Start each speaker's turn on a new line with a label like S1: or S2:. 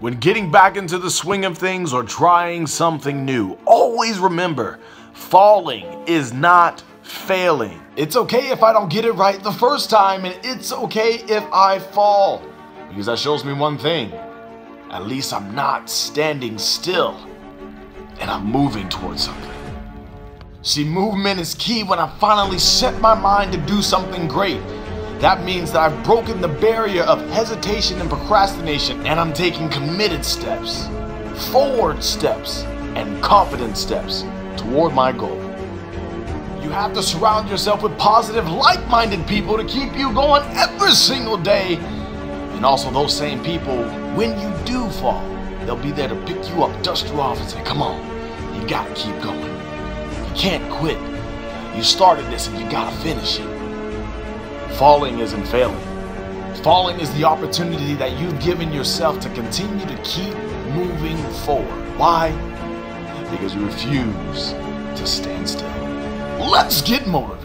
S1: When getting back into the swing of things or trying something new, always remember falling is not failing. It's okay if I don't get it right the first time, and it's okay if I fall. Because that shows me one thing at least I'm not standing still and I'm moving towards something. See, movement is key when I finally set my mind to do something great. That means that I've broken the barrier of hesitation and procrastination and I'm taking committed steps, forward steps, and confident steps toward my goal. You have to surround yourself with positive, like minded people to keep you going every single day. And also, those same people, when you do fall, they'll be there to pick you up, dust you off, and say, Come on, you gotta keep going. You can't quit. You started this and you gotta finish it. Falling isn't failing. Falling is the opportunity that you've given yourself to continue to keep moving forward. Why? Because you refuse to stand still. Let's get motivated.